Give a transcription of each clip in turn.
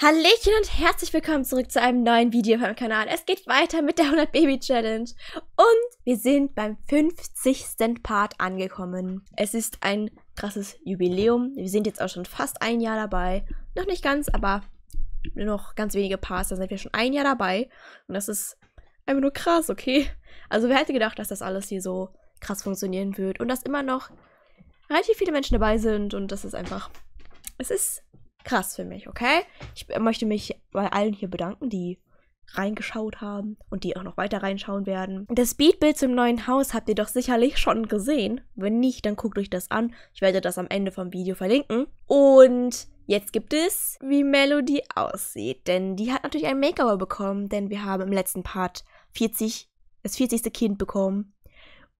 Hallöchen und herzlich willkommen zurück zu einem neuen Video auf meinem Kanal. Es geht weiter mit der 100 Baby Challenge und wir sind beim 50. Part angekommen. Es ist ein krasses Jubiläum. Wir sind jetzt auch schon fast ein Jahr dabei. Noch nicht ganz, aber nur noch ganz wenige Parts. Da sind wir schon ein Jahr dabei und das ist einfach nur krass, okay? Also wer hätte gedacht, dass das alles hier so krass funktionieren wird und dass immer noch relativ viele Menschen dabei sind und das ist einfach... Es ist krass für mich, okay? Ich möchte mich bei allen hier bedanken, die reingeschaut haben und die auch noch weiter reinschauen werden. Das Speedbild zum neuen Haus habt ihr doch sicherlich schon gesehen. Wenn nicht, dann guckt euch das an. Ich werde das am Ende vom Video verlinken. Und jetzt gibt es, wie Melody aussieht. Denn die hat natürlich ein Makeover bekommen, denn wir haben im letzten Part 40, das 40. Kind bekommen.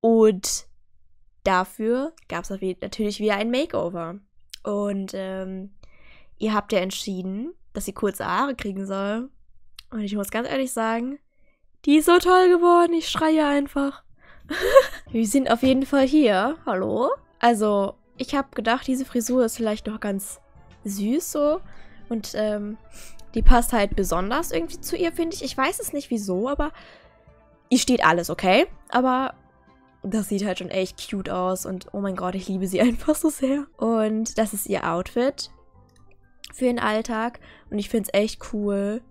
Und dafür gab es natürlich wieder ein Makeover. Und ähm, ihr habt ja entschieden, dass sie kurze Haare kriegen soll. Und ich muss ganz ehrlich sagen, die ist so toll geworden. Ich schreie einfach. Wir sind auf jeden Fall hier. Hallo? Also, ich habe gedacht, diese Frisur ist vielleicht noch ganz süß so. Und ähm, die passt halt besonders irgendwie zu ihr, finde ich. Ich weiß es nicht wieso, aber ihr steht alles, okay? Aber das sieht halt schon echt cute aus. Und oh mein Gott, ich liebe sie einfach so sehr. Und das ist ihr Outfit für den Alltag. Und ich finde es echt cool.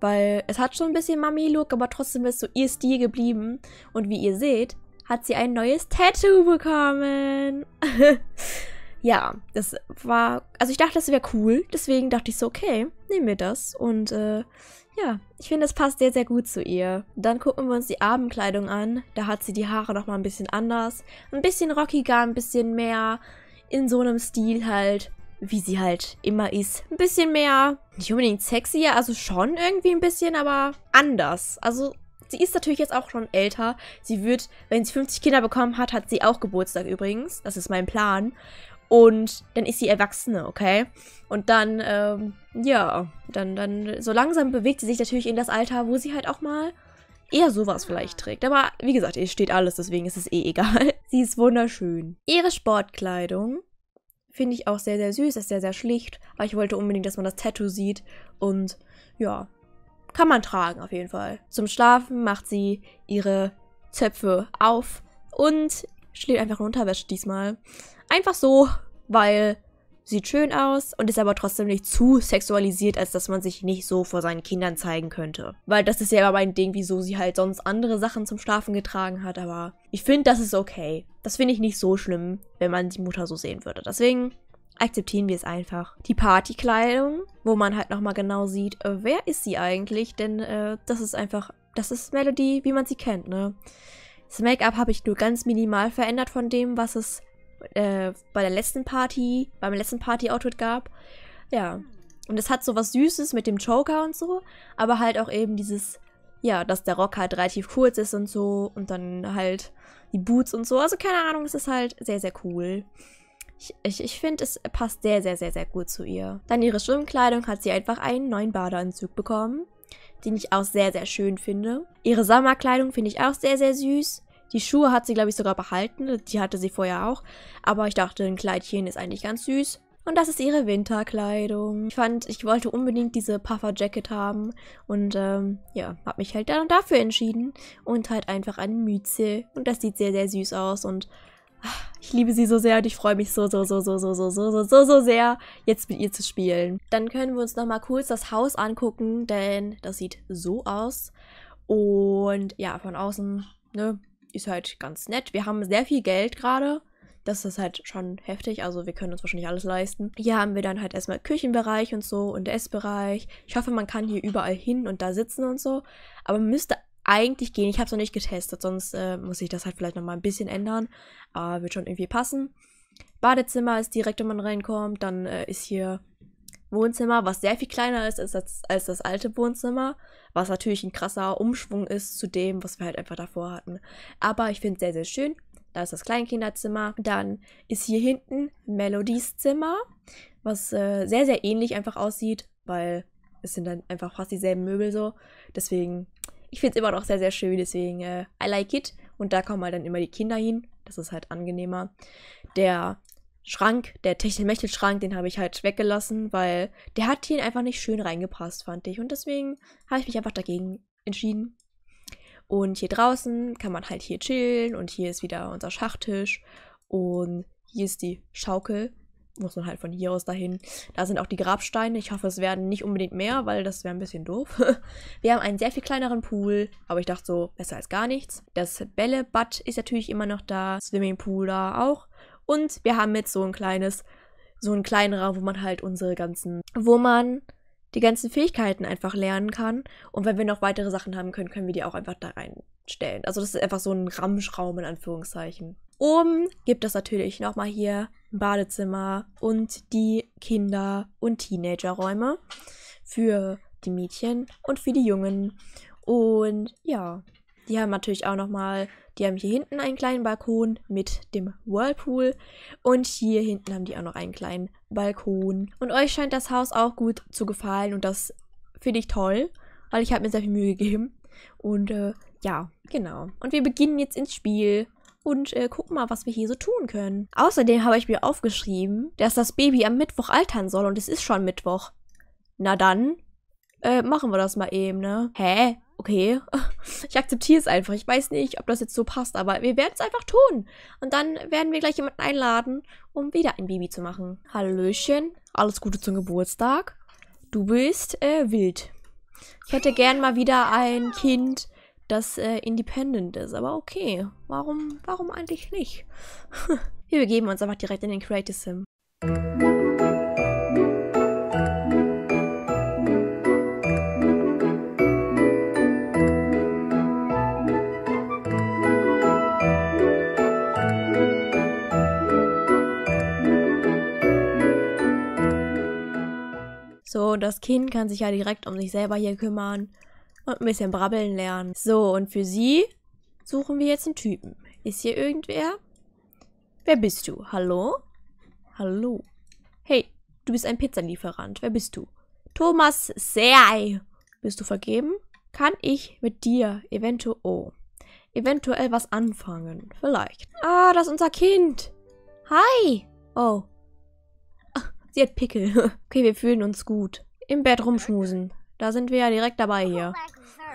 Weil es hat schon ein bisschen Mami-Look, aber trotzdem ist so ihr Stil geblieben. Und wie ihr seht, hat sie ein neues Tattoo bekommen. ja, das war. Also ich dachte, das wäre cool. Deswegen dachte ich so, okay, nehmen wir das. Und äh, ja, ich finde, es passt sehr, sehr gut zu ihr. Dann gucken wir uns die Abendkleidung an. Da hat sie die Haare nochmal ein bisschen anders. Ein bisschen rockiger, ein bisschen mehr in so einem Stil halt wie sie halt immer ist. Ein bisschen mehr, nicht unbedingt sexier, also schon irgendwie ein bisschen, aber anders. Also sie ist natürlich jetzt auch schon älter. Sie wird, wenn sie 50 Kinder bekommen hat, hat sie auch Geburtstag übrigens. Das ist mein Plan. Und dann ist sie Erwachsene, okay? Und dann, ähm, ja, dann, dann, so langsam bewegt sie sich natürlich in das Alter, wo sie halt auch mal eher sowas vielleicht trägt. Aber wie gesagt, ihr steht alles, deswegen ist es eh egal. Sie ist wunderschön. Ihre Sportkleidung Finde ich auch sehr, sehr süß, ist sehr, sehr schlicht. Aber ich wollte unbedingt, dass man das Tattoo sieht. Und ja, kann man tragen auf jeden Fall. Zum Schlafen macht sie ihre Zöpfe auf und schlägt einfach in Unterwäsche diesmal. Einfach so, weil sieht schön aus und ist aber trotzdem nicht zu sexualisiert, als dass man sich nicht so vor seinen Kindern zeigen könnte. Weil das ist ja aber ein Ding, wieso sie halt sonst andere Sachen zum Schlafen getragen hat, aber ich finde, das ist okay. Das finde ich nicht so schlimm, wenn man die Mutter so sehen würde. Deswegen akzeptieren wir es einfach. Die Partykleidung, wo man halt nochmal genau sieht, äh, wer ist sie eigentlich, denn äh, das ist einfach, das ist Melody, wie man sie kennt, ne? Das Make-up habe ich nur ganz minimal verändert von dem, was es äh, bei der letzten Party, beim letzten Party-Outfit gab. Ja. Und es hat so was Süßes mit dem Joker und so, aber halt auch eben dieses, ja, dass der Rock halt relativ kurz ist und so und dann halt die Boots und so. Also keine Ahnung, es ist halt sehr, sehr cool. Ich, ich, ich finde, es passt sehr, sehr, sehr, sehr gut zu ihr. Dann ihre Schwimmkleidung hat sie einfach einen neuen Badeanzug bekommen, den ich auch sehr, sehr schön finde. Ihre Sommerkleidung finde ich auch sehr, sehr süß. Die Schuhe hat sie, glaube ich, sogar behalten. Die hatte sie vorher auch. Aber ich dachte, ein Kleidchen ist eigentlich ganz süß. Und das ist ihre Winterkleidung. Ich fand, ich wollte unbedingt diese Puffer-Jacket haben. Und ähm, ja, habe mich halt dann dafür entschieden. Und halt einfach eine Mütze. Und das sieht sehr, sehr süß aus. Und ach, ich liebe sie so sehr und ich freue mich so, so, so, so, so, so, so, so, so, so sehr, jetzt mit ihr zu spielen. Dann können wir uns nochmal kurz das Haus angucken, denn das sieht so aus. Und ja, von außen, ne, ist halt ganz nett. Wir haben sehr viel Geld gerade. Das ist halt schon heftig, also wir können uns wahrscheinlich alles leisten. Hier haben wir dann halt erstmal Küchenbereich und so und Essbereich. Ich hoffe, man kann hier überall hin und da sitzen und so. Aber müsste eigentlich gehen. Ich habe es noch nicht getestet, sonst äh, muss ich das halt vielleicht nochmal ein bisschen ändern. Aber wird schon irgendwie passen. Badezimmer ist direkt, wenn man reinkommt. Dann äh, ist hier Wohnzimmer, was sehr viel kleiner ist als das, als das alte Wohnzimmer, was natürlich ein krasser Umschwung ist zu dem, was wir halt einfach davor hatten. Aber ich finde es sehr, sehr schön. Da ist das Kleinkinderzimmer. Dann ist hier hinten Melodies Zimmer, was äh, sehr, sehr ähnlich einfach aussieht, weil es sind dann einfach fast dieselben Möbel so. Deswegen, ich finde es immer noch sehr, sehr schön. Deswegen, äh, I like it. Und da kommen halt dann immer die Kinder hin. Das ist halt angenehmer. Der Schrank, der Techtelmechtel-Schrank, den habe ich halt weggelassen, weil der hat hier einfach nicht schön reingepasst, fand ich. Und deswegen habe ich mich einfach dagegen entschieden. Und hier draußen kann man halt hier chillen und hier ist wieder unser Schachtisch und hier ist die Schaukel. Muss man halt von hier aus dahin. Da sind auch die Grabsteine. Ich hoffe, es werden nicht unbedingt mehr, weil das wäre ein bisschen doof. Wir haben einen sehr viel kleineren Pool, aber ich dachte so, besser als gar nichts. Das Bällebad ist natürlich immer noch da. Swimmingpool da auch. Und wir haben jetzt so ein kleines, so einen kleinen Raum, wo man halt unsere ganzen, wo man die ganzen Fähigkeiten einfach lernen kann. Und wenn wir noch weitere Sachen haben können, können wir die auch einfach da reinstellen. Also das ist einfach so ein Ramschraum in Anführungszeichen. Oben gibt es natürlich nochmal hier ein Badezimmer und die Kinder- und Teenagerräume für die Mädchen und für die Jungen. Und ja, die haben natürlich auch nochmal, die haben hier hinten einen kleinen Balkon mit dem Whirlpool und hier hinten haben die auch noch einen kleinen Balkon. Und euch scheint das Haus auch gut zu gefallen und das finde ich toll, weil ich habe mir sehr viel Mühe gegeben. Und äh, ja, genau. Und wir beginnen jetzt ins Spiel und äh, gucken mal, was wir hier so tun können. Außerdem habe ich mir aufgeschrieben, dass das Baby am Mittwoch altern soll und es ist schon Mittwoch. Na dann, äh, machen wir das mal eben, ne? Hä? Okay. Ich akzeptiere es einfach. Ich weiß nicht, ob das jetzt so passt, aber wir werden es einfach tun. Und dann werden wir gleich jemanden einladen, um wieder ein Baby zu machen. Hallöchen. Alles Gute zum Geburtstag. Du bist äh, wild. Ich hätte gern mal wieder ein Kind, das äh, independent ist. Aber okay, warum, warum eigentlich nicht? Wir begeben uns einfach direkt in den Creative Sim. Kind kann sich ja direkt um sich selber hier kümmern und ein bisschen brabbeln lernen. So, und für sie suchen wir jetzt einen Typen. Ist hier irgendwer? Wer bist du? Hallo? Hallo? Hey, du bist ein Pizzalieferant. Wer bist du? Thomas Sei. Bist du vergeben? Kann ich mit dir eventuell, oh, eventuell was anfangen? Vielleicht. Ah, das ist unser Kind. Hi. Oh. Sie hat Pickel. Okay, wir fühlen uns gut. Im Bett rumschmusen. Da sind wir ja direkt dabei hier.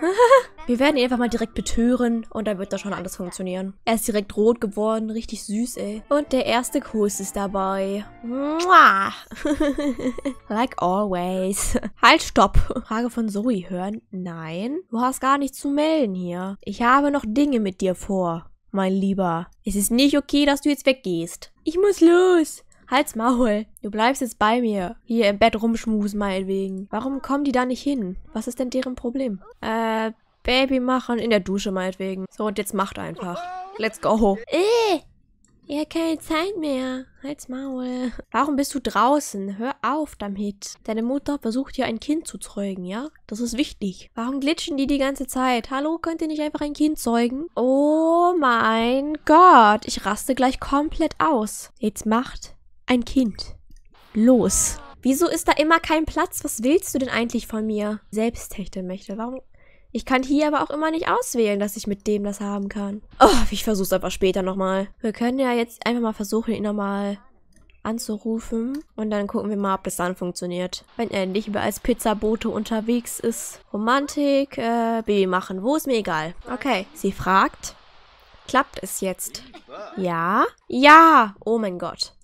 wir werden ihn einfach mal direkt betören und dann wird da schon alles funktionieren. Er ist direkt rot geworden, richtig süß, ey. Und der erste Kuss ist dabei. like always. halt, stopp. Frage von Zoe hören? Nein. Du hast gar nichts zu melden hier. Ich habe noch Dinge mit dir vor, mein Lieber. Es ist nicht okay, dass du jetzt weggehst. Ich muss los. Halt's Maul. Du bleibst jetzt bei mir. Hier im Bett rumschmusen meinetwegen. Warum kommen die da nicht hin? Was ist denn deren Problem? Äh, Baby machen in der Dusche meinetwegen. So, und jetzt macht einfach. Let's go. Äh, ja, keine Zeit mehr. Halt's Maul. Warum bist du draußen? Hör auf damit. Deine Mutter versucht hier ein Kind zu zeugen, ja? Das ist wichtig. Warum glitschen die die ganze Zeit? Hallo, könnt ihr nicht einfach ein Kind zeugen? Oh mein Gott. Ich raste gleich komplett aus. Jetzt macht ein Kind. Los. Wieso ist da immer kein Platz? Was willst du denn eigentlich von mir? Selbsttechtelmächte. Warum? Ich kann hier aber auch immer nicht auswählen, dass ich mit dem das haben kann. Oh, ich versuch's einfach später nochmal. Wir können ja jetzt einfach mal versuchen, ihn nochmal anzurufen. Und dann gucken wir mal, ob das dann funktioniert. Wenn er nicht mehr als Pizzabote unterwegs ist. Romantik, äh, Baby machen. Wo ist mir egal. Okay. Sie fragt. Klappt es jetzt? Ja? Ja! Oh mein Gott.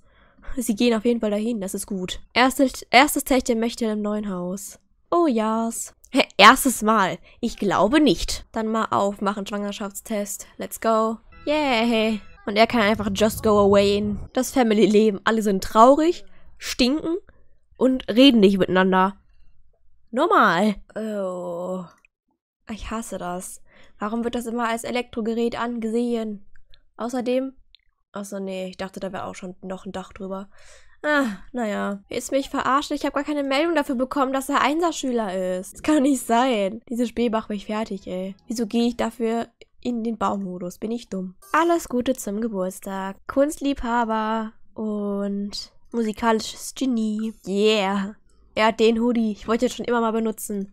Sie gehen auf jeden Fall dahin, das ist gut. Erstes, erstes Techtelmechtel im neuen Haus. Oh yes. Erstes Mal. Ich glaube nicht. Dann mal aufmachen, Schwangerschaftstest. Let's go. Yay. Und er kann einfach just go away in das Family-Leben. Alle sind traurig, stinken und reden nicht miteinander. Normal. Oh. Ich hasse das. Warum wird das immer als Elektrogerät angesehen? Außerdem Achso, nee, ich dachte, da wäre auch schon noch ein Dach drüber. Ah, naja. Ist mich verarscht? Ich habe gar keine Meldung dafür bekommen, dass er Einserschüler ist. Das kann nicht sein. Dieses Spiel macht mich fertig, ey. Wieso gehe ich dafür in den Baumodus? Bin ich dumm. Alles Gute zum Geburtstag. Kunstliebhaber und musikalisches Genie. Yeah. Er hat den Hoodie. Ich wollte jetzt schon immer mal benutzen.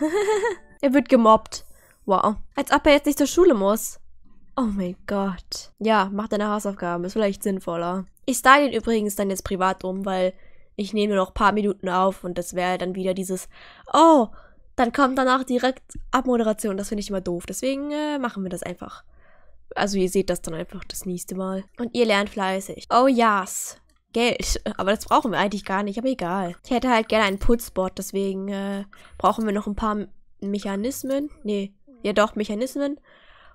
er wird gemobbt. Wow. Als ob er jetzt nicht zur Schule muss. Oh mein Gott. Ja, mach deine Hausaufgaben, ist vielleicht sinnvoller. Ich style ihn übrigens dann jetzt privat um, weil ich nehme noch ein paar Minuten auf und das wäre dann wieder dieses, oh, dann kommt danach direkt Abmoderation. Das finde ich immer doof. Deswegen äh, machen wir das einfach. Also ihr seht das dann einfach das nächste Mal. Und ihr lernt fleißig. Oh yes. Geld. Aber das brauchen wir eigentlich gar nicht, aber egal. Ich hätte halt gerne einen Putzbot, deswegen äh, brauchen wir noch ein paar Mechanismen. Nee, ja doch, Mechanismen.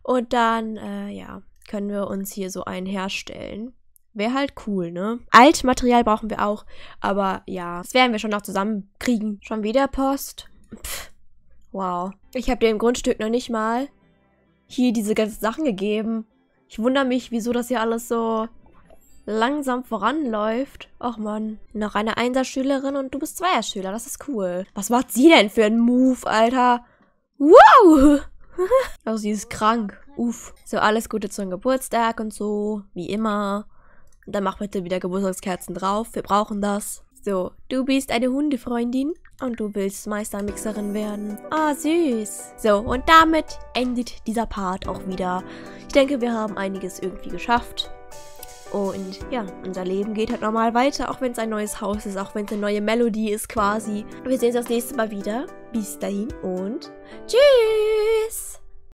Und dann, äh, ja, können wir uns hier so einen herstellen. Wäre halt cool, ne? Altmaterial brauchen wir auch. Aber ja, das werden wir schon noch zusammenkriegen. Schon wieder Post. Pff, wow. Ich habe dem Grundstück noch nicht mal hier diese ganzen Sachen gegeben. Ich wundere mich, wieso das hier alles so langsam voranläuft. Och man, noch eine Einserschülerin und du bist Zweierschüler. Das ist cool. Was macht sie denn für einen Move, Alter? Wow! also sie ist krank. Uff. So, alles Gute zum Geburtstag und so. Wie immer. Und dann mach bitte wieder Geburtstagskerzen drauf. Wir brauchen das. So, du bist eine Hundefreundin und du willst Meistermixerin werden. Ah, süß. So, und damit endet dieser Part auch wieder. Ich denke, wir haben einiges irgendwie geschafft. Und ja, unser Leben geht halt normal weiter, auch wenn es ein neues Haus ist, auch wenn es eine neue Melodie ist quasi. Wir sehen uns das nächste Mal wieder. Bis dahin und tschüss!